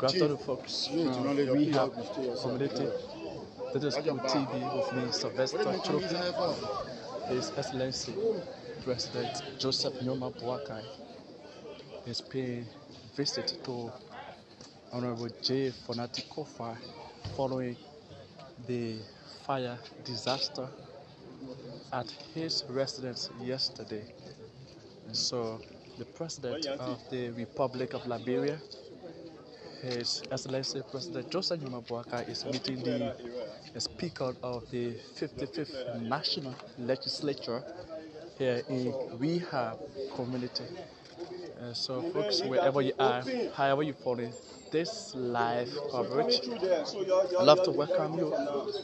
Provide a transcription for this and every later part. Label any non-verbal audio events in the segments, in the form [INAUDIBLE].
Good afternoon, folks. From Rehab Community. This is Cool TV with me, Sylvester Chulupi. His Excellency President Joseph Nyuma Boakai is paying visit to Honorable J. Fonati Koffa following the fire disaster at his residence yesterday. And so, the President of the Republic of Liberia, His Excellency President Joseph Nyuma Boakai, is meeting the, the Speaker of the 55th National Legislature here in Rehab Community. Uh, so, folks, wherever you are, however you follow this live coverage, I'd love to welcome you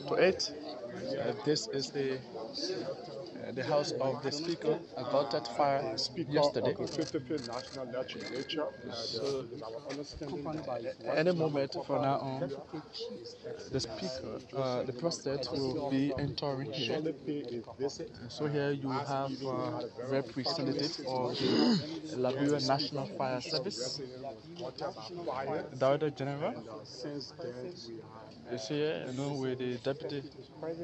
to it. Uh, this is the uh, the house of the speaker got that fire Speaker yesterday. of the 55th National Legislature. Uh, So, it is our understanding that any moment from now on, the speaker, uh, the president will be entering here. surely pay a visit. So here you have uh, representative of the Liberia National Fire Service. Director General Uh, is here, you know, with the Deputy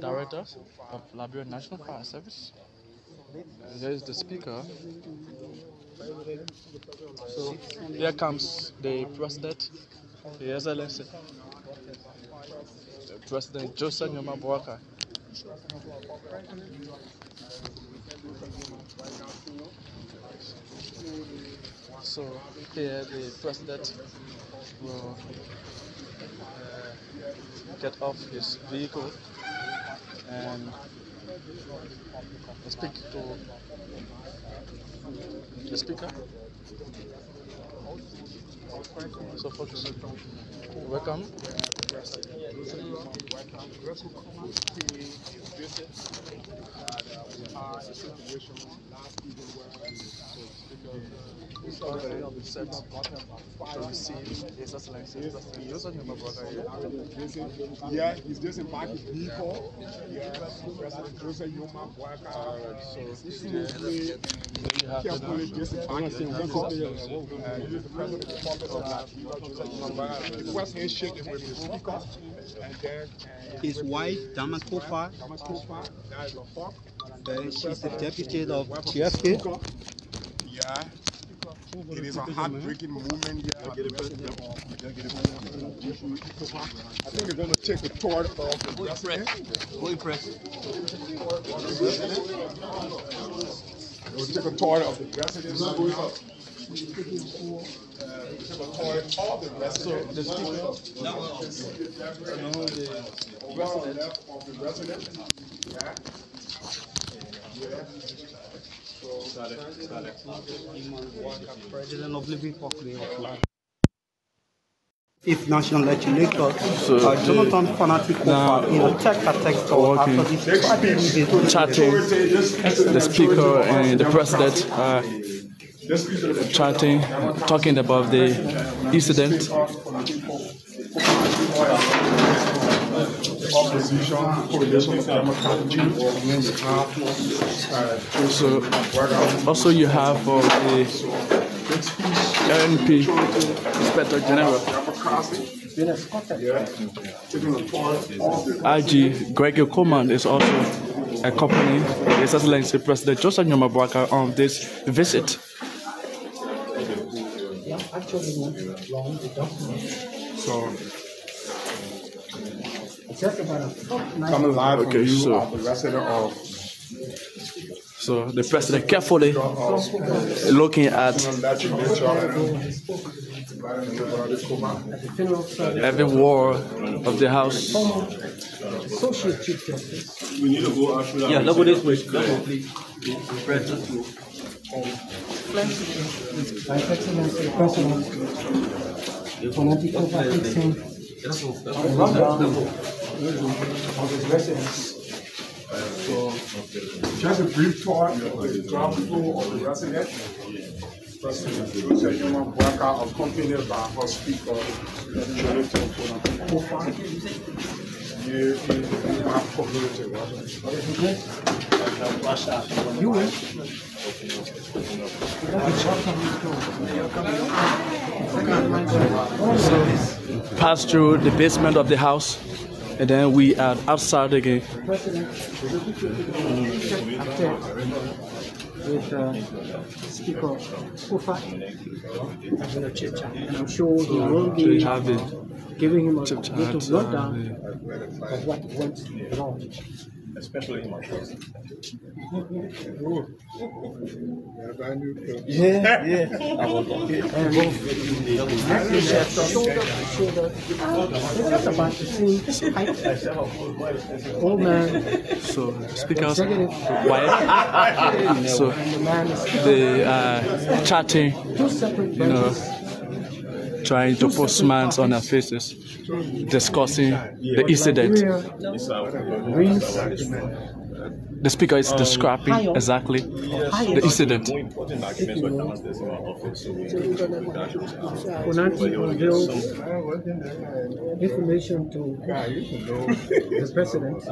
Director of Liberia National Fire Service. Here is the speaker. So here comes the president, the excellency, President Joseph Nyuma Boakai. So here the president will uh, get off his vehicle and speak to the speaker. So folks, welcome. It's already on the set to receive His Excellency President Joseph Nyuma Boakai here. Yeah, he's disembarked his vehicle. Yeah, President Joseph Nyuma. So you have carefully the disembarked his vehicle. Uh, he is the President of the Republic of Joseph Nyuma Boakai. The first handshake is with the speaker. And then uh, His wife, Dama Koffa, Thomas Koffa, that is a hawk. Uh, she's the deputy of Wife TFK. Yeah. It is a heartbreaking moment here. at the residence of- I think we're gonna take a tour of the residence. Going press. We'll take a tour of the residence. Uh, we'll take a tour of the residence. the speaker, you know, the Well, left of the residence. Yeah. Yeah. President of Living Parkway of Life. Fifth National Legislature, uh, Jonathan Fonati Koffa, in a text a text Okay. after this chatting, the speaker and the president are chatting, talking about the incident. Opposition, coalition of Democratic Youth. So also you have uh, the NP Inspector General IG Greg Coleman is also accompanying His Excellency President Joseph Nyuma on this visit. So, coming live from Okay, you so- are the resident of uh, So the president carefully uh, looking at every wall of the house. Yeah, look at this way. Look at please. President to Vice Excellency President, Fonati Koffa of his residence. Just a brief tour of the ground floor of the residence. Accompanied by her speaker. So pass through the basement of the house, and then we are outside again. After with uh, Speaker Koffa having a chit chat. And I'm sure he will be giving him a little rundown of what went wrong. Yeah, yeah. It's just about to see height. Old man, So speakers executive, wife. So the man they are chatting, you know, benches. Trying to put smiles on their faces, discussing the incident. The speaker is describing exactly the incident. Information to the president.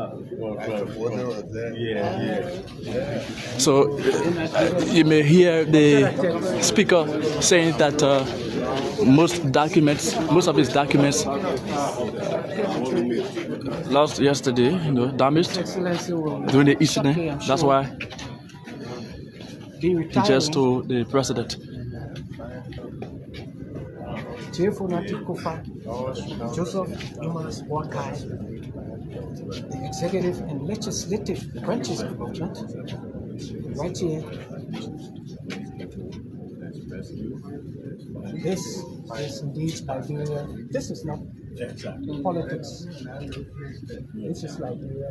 So uh, you may hear the speaker saying that uh, most documents, most of his documents lost yesterday, you know, damaged during the incident. That's why he just told the president. Joseph Dumas Wakai, the executive and legislative branches of government, right here. This is indeed Liberia. This is not politics. This is Liberia.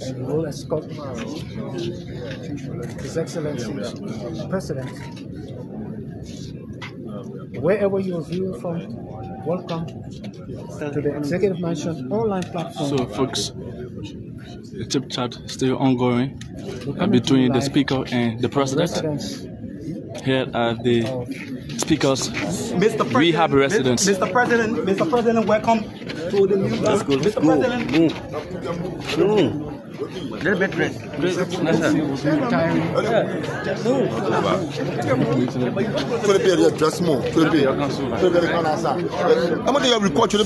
And we will escort His Excellency President. Wherever you are viewing from, welcome to the Executive Mansion online platform. So, folks, the chip chat still ongoing uh, coming to you between the speaker and the president. Here are the speakers, Mr. President, rehab residents. Mr. President, Mr. President, welcome to the new. Let's go. Mr. President, little bit rest. How you report to the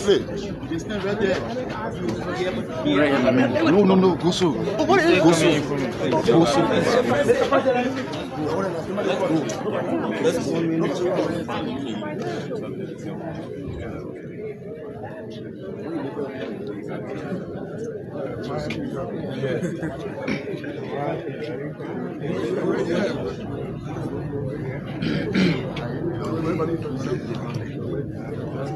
Gusu.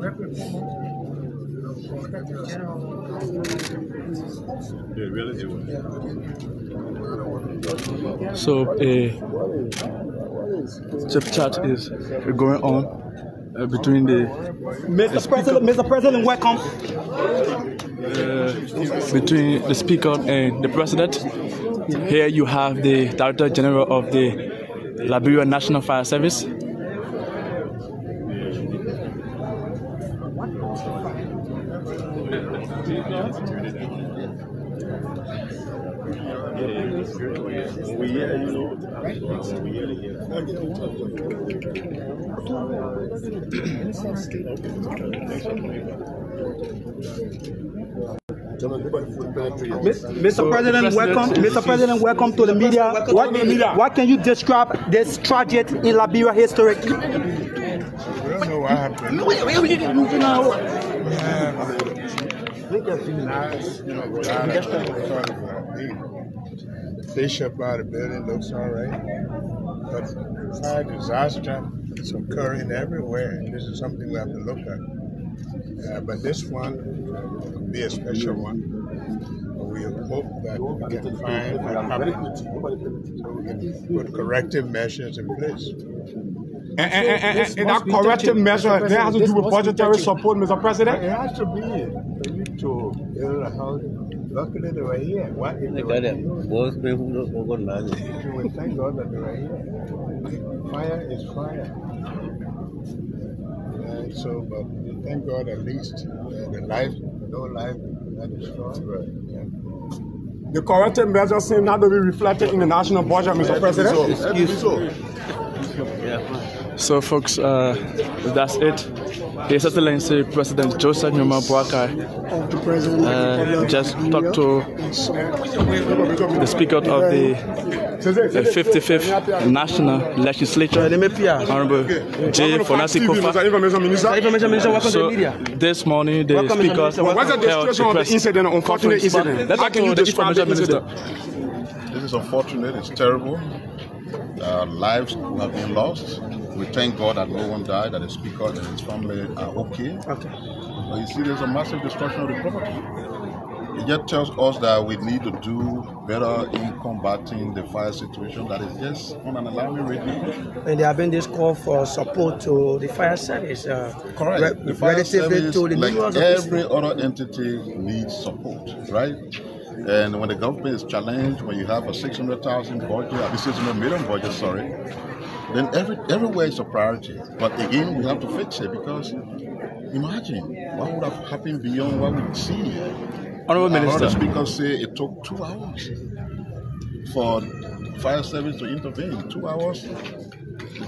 They really do. So a chip chat is going on uh, between the Mr. President, Mr. President, welcome. uh, between the speaker and the president. Here you have the director general of the Liberia National Fire Service. We you know, we hear, hear. Mr. President, welcome. Mr. President, welcome to the media. What, what can you describe this tragedy in Liberia history? We don't know what happened. Fish up out of the building looks all right. But fire disaster is occurring everywhere, and this is something we have to look at. Uh, but this one could be a special one. we hope that we can find a public so we can put corrective measures in place. And, and, and, and, and that corrective measure, that has to do with budgetary support, Mr. President? It has to be for you to build a house. Luckily, they were here. What if they were here? Both people don't go on You will thank God that they were here. Fire is fire. And so, but we thank God at least uh, the life, no life that is destroyed. Yeah. The corrective measures seem not to be reflected in the national budget, Mr. President. So, folks, uh, that's it. His Excellency President Joseph Nyuma Boakai of the president uh, just talked to the Speaker of the uh, 55th National Legislature, Honorable J. Fonati Koffa. Information Minister. Information Minister, welcome to the So, this morning, the Speaker Minister. Welcome. What's the held description of the press incident, unfortunate incident? How can you describe the incident? This is unfortunate. It's terrible. Uh, lives have been lost. We thank God that no one died, that the speaker and his family are okay. Okay. But you see, there's a massive destruction of the property. It just tells us that we need to do better in combating the fire situation that is just on an alarming rate. And there have been this call for support to the fire service. Uh, Correct. re- the fire relatively service, to the like every other entity, needs support, right? And when the government is challenged, when you have a 600,000 budget, a 600 million budget, sorry, then every everywhere is a priority. But again, we have to fix it because imagine what would have happened beyond what we see. Honorable I heard the Minister. speaker say it took two hours for fire service to intervene. Two hours.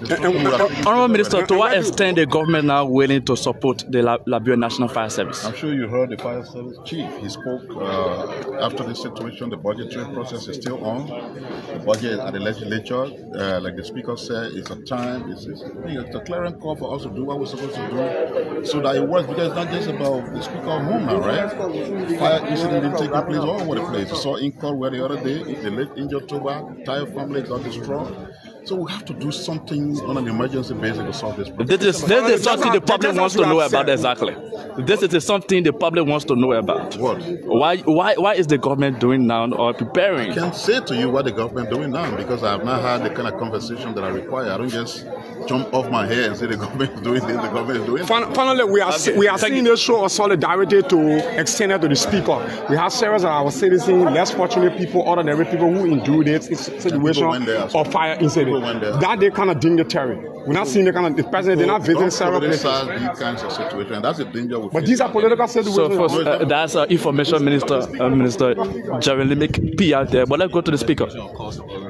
The destruction would have taken Honorable Minister, to what extent the government now willing to support the La- Liberia National Fire Service? I'm sure you heard the fire service chief. He spoke uh, after this situation. The budgetary process is still on. The budget at the legislature, uh, like the speaker said, it's a time. It's, it's, it's a clearing call for us to do what we're supposed to do, so that it works. Because it's not just about the speaker of home now, right? Fire incident been taking place all over the place. You saw in court where the other day, the late injured Toba, entire family got destroyed. So we have to do something on an emergency basis to solve this problem. This is, this is something the public wants to know about exactly. This is something the public wants to know about. What? Why, why, why is the government doing now or preparing? I can't say to you what the government is doing now because I have not had the kind of conversation that I require. I don't just jump off my head and say the [LAUGHS] government is doing this, the government is doing that. Fin- Finally, we are we are seeing a show of solidarity to extend it to the speaker. We have several of our citizens, less fortunate people, ordinary people who endured this situation went there as well. of fire incident. Went. That they kind of dignitary. We're not seeing the kind of the president. They're not visiting Don't several places. these kinds of situations. That's the danger we But these are now. political So situations. first, uh, that's uh, Information Minister, uh, Minister Jerolinmek Piah out there. But let's go to the speaker.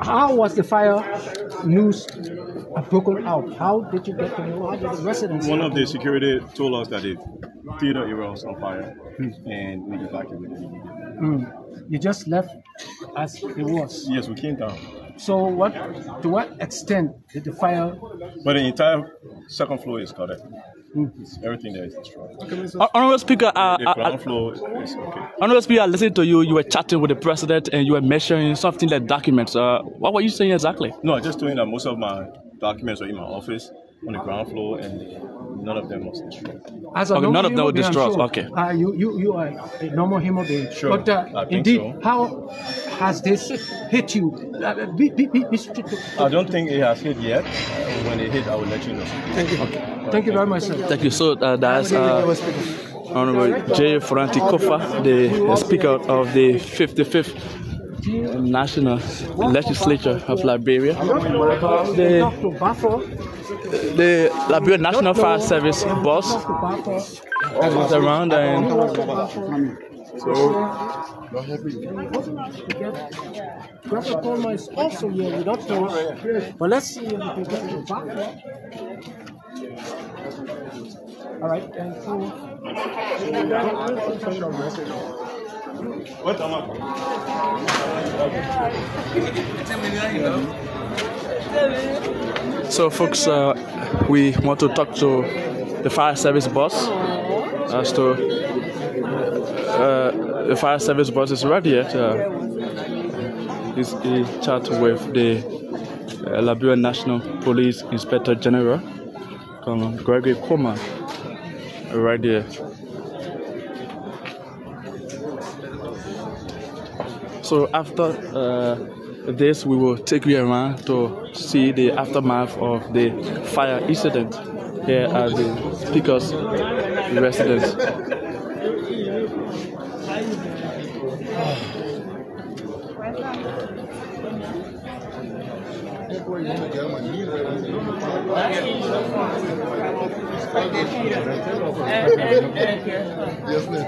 How was the fire news uh, broken out? How did you get to know? How did the residents? One of the security told us that the theater area was on fire and we evacuated. Mm. You just left as it was. Yes, we came down. So what? To what extent did the fire? But the entire second floor is covered. Everything there is destroyed. Hon- Honorable Speaker, uh, The uh, uh, floor is okay. Honorable Speaker, I listened to you. You were chatting with the president and you were mentioning something like documents. Uh, what were you saying exactly? No, I just told you that most of my documents are in my office on the ground floor and none of them was destroyed. As a Okay, none of them human were being, destroyed. sure, Okay. Uh, you, you, you are a normal human being. Sure, But uh, indeed, so. how has this hit you? Uh, be, be, be, be strict to- I don't think it has hit yet. When it hit, I will let you know. Thank you. Thank you very much, sir. Thank you. So uh, that's uh, Honorable J. Fonati Koffa, the Speaker of the 55th National Legislature of Liberia. The, the Liberia National Fire Service. Bafo, is around and Dr. Colma is also here with us. But let's see if we can get to Bafo. All right, and so So, folks, uh, we want to talk to the fire service boss as to uh, the fire service boss is ready yet. Uh, he's in chat with the uh, Liberia National Police Inspector General, Gregory Coleman, right there. So after uh, this, we will take you around to see the aftermath of the fire incident here at the speaker's residence. [LAUGHS] Yes, ma'am.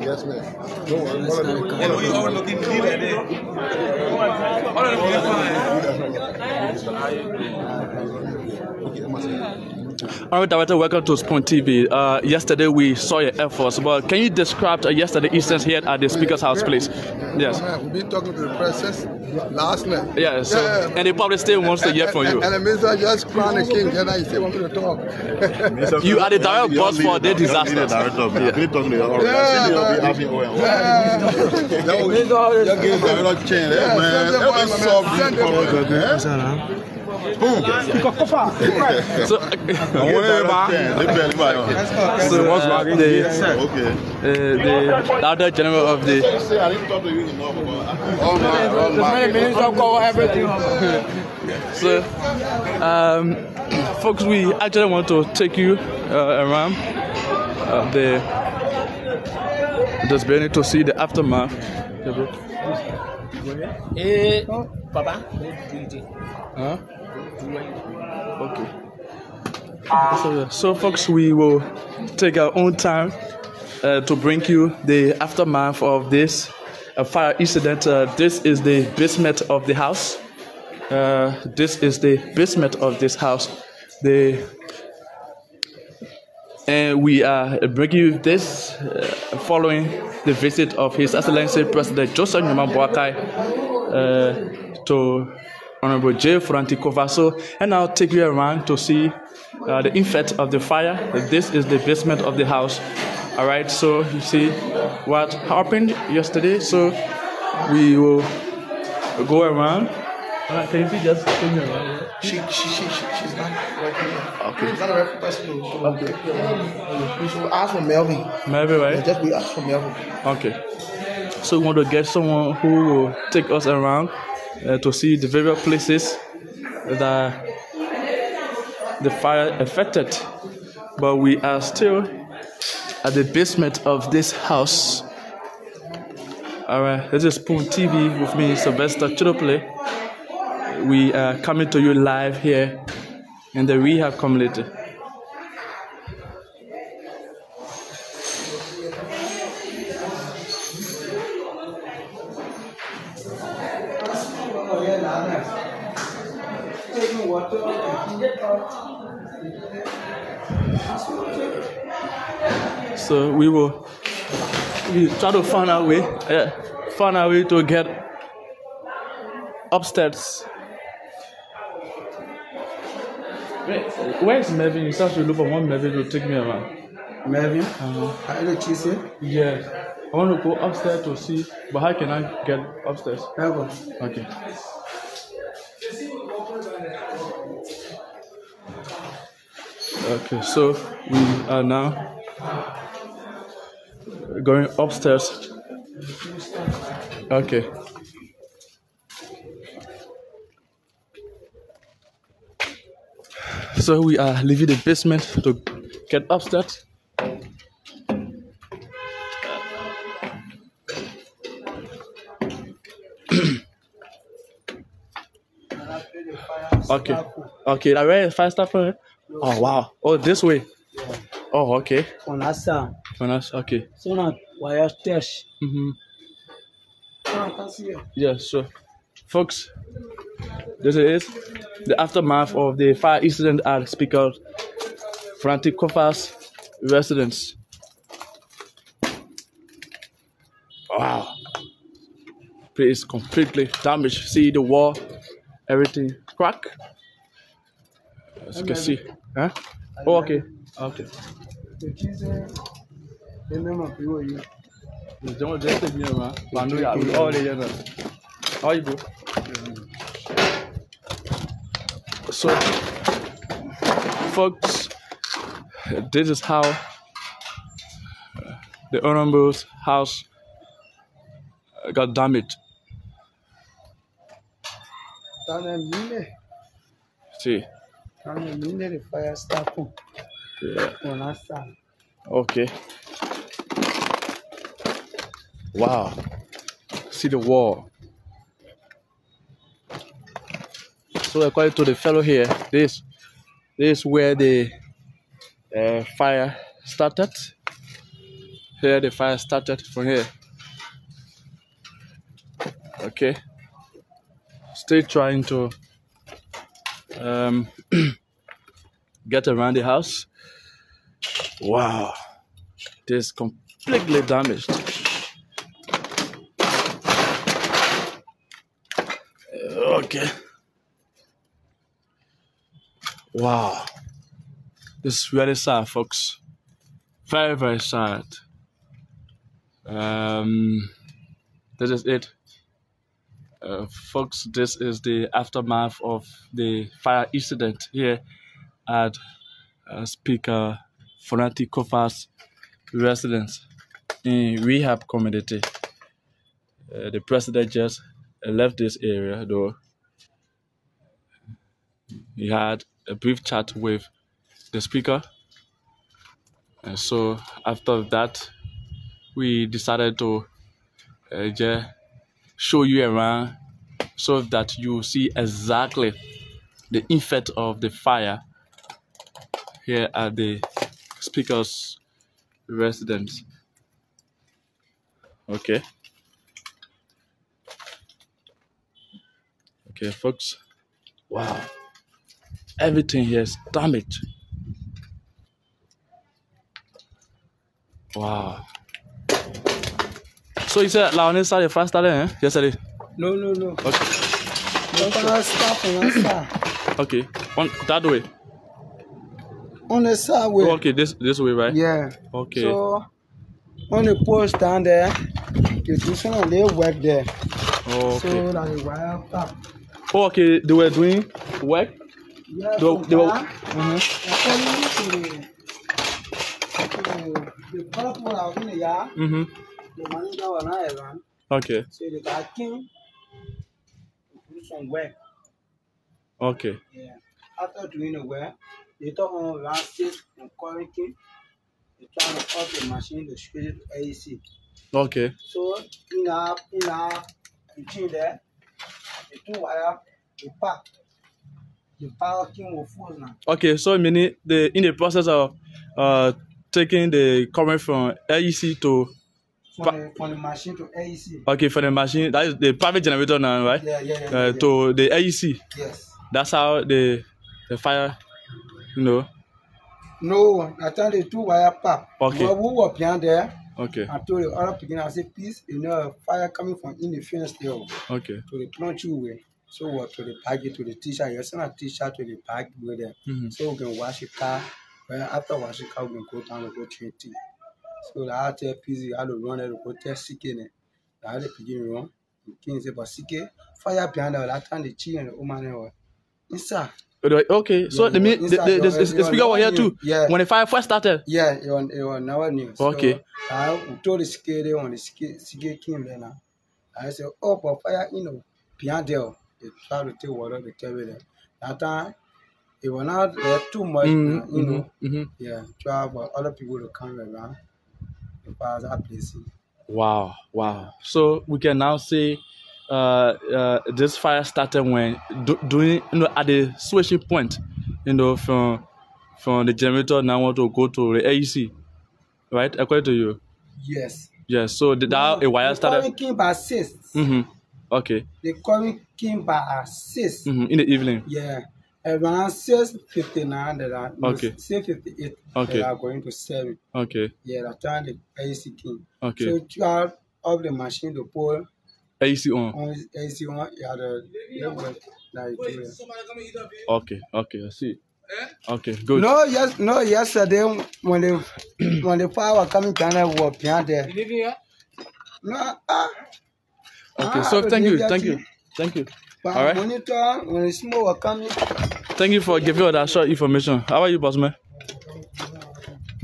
Yes, ma'am. Don't worry. Hold on. Hold on. looking All right, Director, welcome to Spoon TV. Uh, yesterday we saw your efforts, but can you describe uh, yesterday instance here at the Speaker's House, please? Yes. We've been talking to the press last night. Yeah, so, Yeah. and the public still wants to hear from you. And the minister just crowned the king, and I still want to talk. You are the direct boss for the disaster. Director, of the talking to the. Yeah, You'll be man. happy. oh, yeah. Yeah. Just give the director change, man. Every solve this problem? Speaker Koffa, So, I want to change. They barely buy it. so uh, the, Okay. uh, the Director General of the I didn't talk to you enough about Oh, my, oh, my. So, um, folks, we actually want to take you uh, around uh, the this building to see the aftermath. Eh, Papa. Huh? Okay. So, so, folks, we will take our own time uh, to bring you the aftermath of this uh, fire incident. Uh, this is the basement of the house. Uh, this is the basement of this house. The and we are bringing you this uh, following the visit of His Excellency President Joseph Nyuma Boakai uh, to Honorable J. Franti Kovaso, and I'll take you around to see uh, the effect of the fire. This is the basement of the house. All right, so you see what happened yesterday. So we will go around. Uh, can you see just take me around? She, she, she, she, she's not working here. Okay. She's not the right person to okay. We should ask for Melvin. Maybe right. Just we ask for Melvin. Okay. So we want to get someone who will take us around uh, to see the various places that the fire affected. But we are still at the basement of this house. Alright, this is Spoon TV with me, Sylvester Chidople. We are coming to you live here in the rehab community. So we will we try to find our way, uh, find our way to get upstairs. Wait, where's Melvin? You start to look for one Melvin to take me around. Melvin, Uh-huh. I need cheese here. Yeah, I want to go upstairs to see, but how can I get upstairs? Go. Okay. Okay, so we are now going upstairs. Okay. So we are leaving the basement to get upstairs. [COUGHS] Okay. Okay, where is fire start from? Oh wow. Oh this way. Oh okay. On that side. When us okay. So now, wire stash. Mm-hmm. Ah, I can see it. Yeah, sure. Folks, this is the aftermath of the fire incident at Speaker Fonati Koffa's residence. Wow. Place completely damaged. See the wall, everything crack. As you can see. Huh? Oh, okay. Okay. The. The name of you, you. Don't just take me around. I know you all the other. How you go? So, folks, this is how the Honorable's house got damaged. See. Minute, the fire started. Yeah. When I start. Okay. Wow. See the wall. So according to the fellow here, this this is where the uh, fire started. Here the fire started from here. Okay. Still trying to um, [CLEARS THROAT] get around the house. Wow. This completely damaged. Okay. Wow. This is really sad, folks. Very, very sad. Um, this is it. Uh, folks, this is the aftermath of the fire incident here at uh, Speaker Fonati Koffa's residence in rehab community. Uh, the president just left this area though. He had a brief chat with the speaker. And so after that, we decided to uh, just show you around so that you see exactly the effect of the fire here at the speaker's residence. Okay. Okay, folks. Wow. Everything here is damaged. Wow. So you said Laonin started fast started, eh? Yesterday. No, no, no. Okay. Okay. On that way. On the side way. Oh, okay, this this way, right? Yeah. Okay. So on the post down there, the tuition and they work there. Oh, okay. So that the wire tap. Oh, okay. They were doing work. Yeah, They, were- they were. there, Mhm. The, manager was not around. Okay. So the guy came to do some work. Okay. Yeah. After doing the work, they took on six and quarantine. They trying to off the machine to switch it to AEC. Okay. So in our in our machine there, the two wire, the pack, the power king will full now. Okay. So meaning the in the process of uh taking the current from AEC to From the, from the machine to AEC. okay for the machine that is the private generator now, right? Yeah, yeah, yeah. Uh, to the AEC. Yes. That's how the the fire, you know? No, I tell the two wire pack. Okay. But who were behind there? Okay. I told the other beginner, I said, please, you know, fire coming from in the fence there. Okay. to the plunge you way. So what to the bag to the t-shirt. You send a t-shirt to the bag with them. Mhm. So we can wash the car. Well, after wash the car, we can go down and go train tea. So I tell PZ how to run it, to go test sick in it. That how the begin run. The king say, but sick fire behind that. That time the chi and the woman there. Okay. So Yeah, the, the, the, the, the, were- the you speaker was here too. Yeah. When the fire first started. Yeah, it was, it was never new. So, Okay. I told the there when the sick came there now. I said, oh, but fire, you know, behind there. They try to take water to carry them. That time, it was not there too much, Mhm, uh, you know. mhm. Yeah, try for other people to come around. The fires are placing. Wow, wow. So we can now say uh, uh, this fire started when do, doing you know at the switching point, you know, from from the generator now want to go to the AEC, right? According to you, Yes. yes. So the, that a wire the started. current came by six. Mm-hmm. Okay. The current came by six. Mm-hmm. In the evening. Yeah. Around six fifty nine that are no, Okay. six fifty eight Okay. that are going to seven. Okay. Yeah, that time the AC came. Okay. So throughout of the machine to pull AEC on. on AC one, you had a network that you do it. Okay. Okay. I see. Okay. Good. No, yes, no. Yesterday when the [CLEARS THROAT] when the fire was coming down, I was behind there. No, ah. Okay. ah, So I thank you. Thank you. Thank you. But All right. monitor when smoke was coming. Thank you for giving us that short information. How are you, boss man?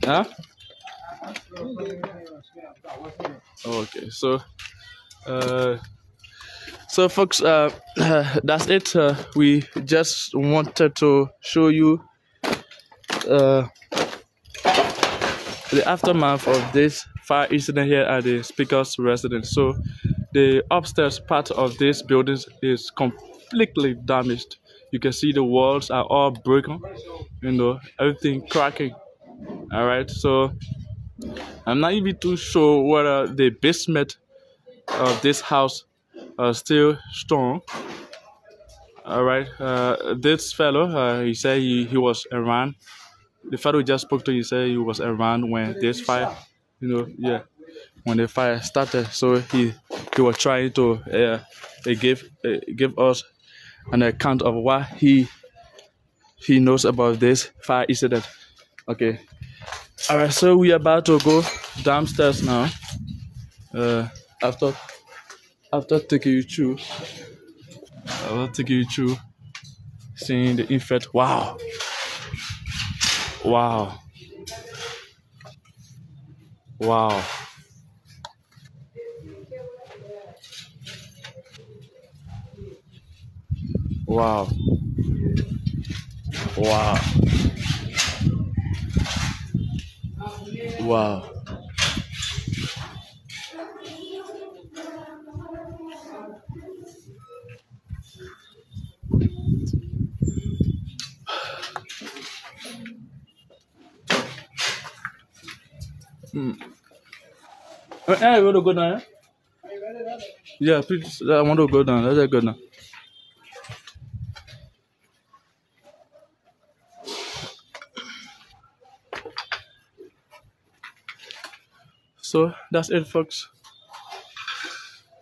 Huh? Okay, so Uh, so, folks, uh, [CLEARS THROAT] that's it. Uh, we just wanted to show you uh, the aftermath of this fire incident here at the speaker's residence. So, the upstairs part of this building is completely damaged. You can see the walls are all broken, you know, everything cracking. All right, so I'm not even too sure whether the basement of this house are still strong. All right, uh, this fellow, uh, he said he, he was around. The fellow just spoke to, he said he was around when this fire, you know, yeah, when the fire started. So he he was trying to uh, give uh, give us an account of what he he knows about this fire incident. Okay. All right, so we are about to go downstairs now. Uh, after after taking you through, I will take you through seeing the infant. Wow, wow, wow. Wow. Wow. Wow. Hmm. Eh, eh, hey, I want to go down. Yeah, yeah please. I want to go down. Let's go down. So that's it, folks.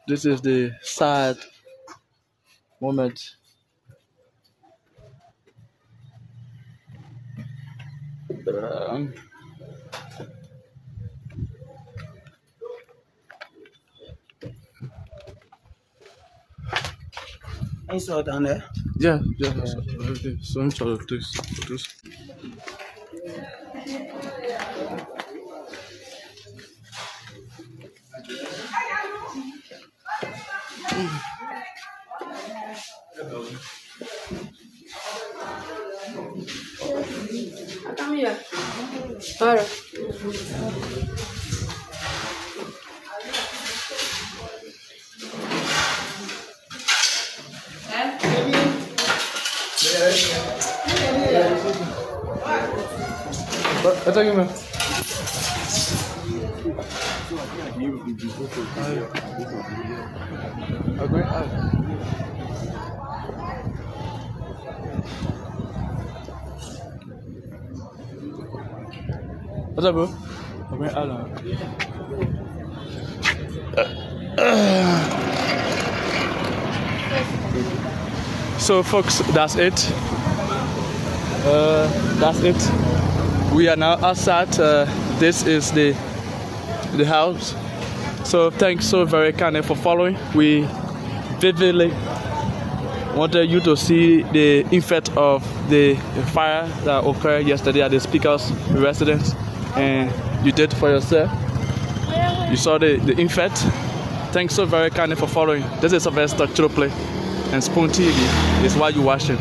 This is the sad moment. Um, I saw down there. yeah, yeah. So, okay, so I'm trying to this. this. Para. Attends, Guillaume. Okay. Ah. What's up, bro? Ah, là. So, folks, that's it. Uh, that's it. We are now outside. Uh, this is the the house. So, thanks so very kindly for following. We vividly wanted you to see the effect of the fire that occurred yesterday at the speaker's residence, and you did for yourself. You saw the, the effect. Thanks so very kindly for following. This is Sylvester Chirople, and Spoon TV is why you're watching.